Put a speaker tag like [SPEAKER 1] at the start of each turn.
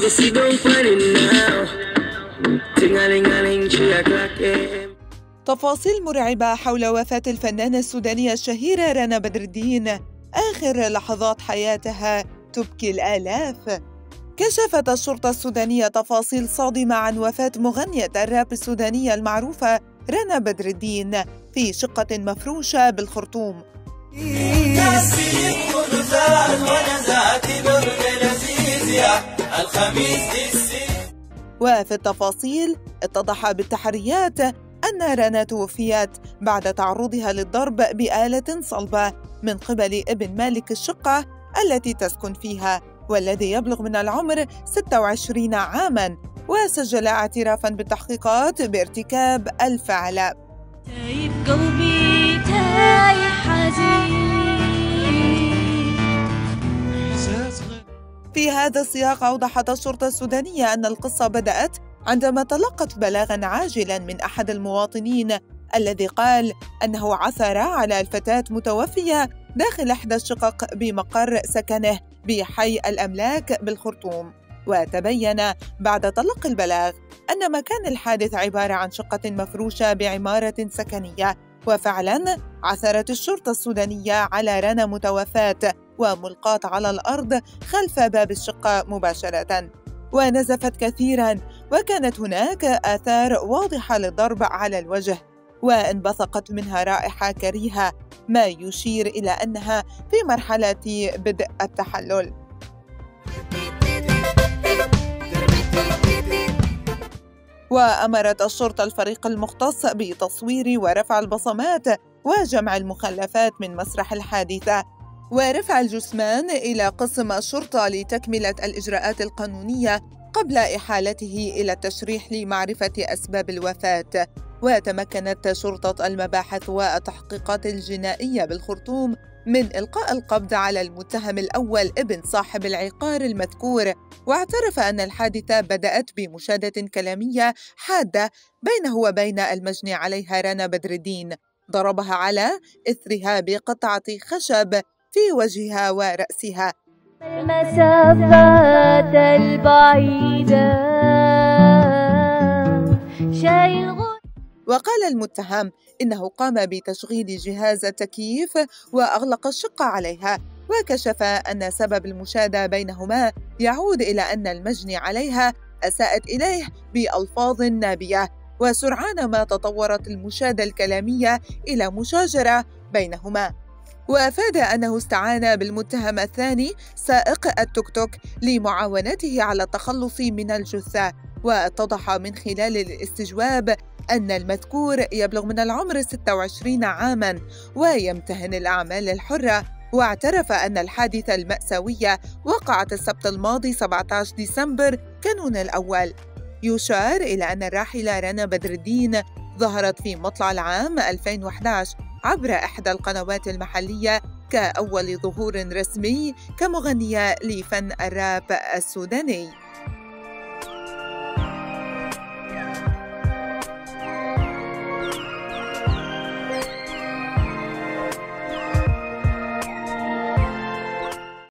[SPEAKER 1] Now. Three o'clock a.m.
[SPEAKER 2] تفاصيل مرعبة حول وفاة الفنانة السودانية الشهيرة رنا بدر الدين آخر لحظات حياتها تبكي الآلاف كشفت الشرطة السودانية تفاصيل صادمة عن وفاة مغنية الراب السودانية المعروفة رنا بدر الدين في شقة مفروشة بالخرطوم وفي التفاصيل اتضح بالتحريات أن رنا توفيت بعد تعرضها للضرب بآلة صلبة من قبل ابن مالك الشقة التي تسكن فيها والذي يبلغ من العمر 26 عاماً وسجل اعترافاً بالتحقيقات بارتكاب الفعل.
[SPEAKER 3] تايب قلبي تايه حزين.
[SPEAKER 2] في هذا السياق أوضحت الشرطة السودانية أن القصة بدأت عندما تلقت بلاغا عاجلا من أحد المواطنين الذي قال أنه عثر على الفتاة متوفية داخل إحدى الشقق بمقر سكنه بحي الأملاك بالخرطوم. وتبين بعد تلقي البلاغ أن مكان الحادث عبارة عن شقة مفروشة بعمارة سكنية. وفعلا عثرت الشرطة السودانية على رنا متوفاة وملقاة على الأرض خلف باب الشقة مباشرة. ونزفت كثيرا وكانت هناك آثار واضحة للضرب على الوجه. وانبثقت منها رائحة كريهة ما يشير إلى أنها في مرحلة بدء التحلل. وأمرت الشرطة الفريق المختص بتصوير ورفع البصمات وجمع المخلفات من مسرح الحادثة. ورفع الجثمان إلى قسم الشرطة لتكملة الإجراءات القانونية قبل إحالته إلى التشريح لمعرفة أسباب الوفاة. وتمكنت شرطة المباحث والتحقيقات الجنائية بالخرطوم من إلقاء القبض على المتهم الأول ابن صاحب العقار المذكور. واعترف أن الحادثة بدأت بمشادة كلامية حادة بينه وبين المجني عليها رنا بدر الدين. ضربها على إثرها بقطعة خشب في وجهها ورأسها.
[SPEAKER 3] المسافات البعيدة. غ-
[SPEAKER 2] وقال المتهم إنه قام بتشغيل جهاز التكييف وأغلق الشقة عليها وكشف أن سبب المشادة بينهما يعود إلى أن المجني عليها أساءت إليه بألفاظ نابية. وسرعان ما تطورت المشادة الكلامية إلى مشاجرة بينهما. وأفاد أنه استعان بالمتهم الثاني سائق التوك توك لمعاونته على التخلص من الجثة. واتضح من خلال الاستجواب أن المذكور يبلغ من العمر 26 عاما ويمتهن الأعمال الحرة. واعترف أن الحادثه المأساوية وقعت السبت الماضي 17 ديسمبر كانون الأول. يشار إلى أن الراحلة رنا بدر الدين ظهرت في مطلع العام 2011 عبر إحدى القنوات المحلية كأول ظهور رسمي كمغنية لفن الراب السوداني.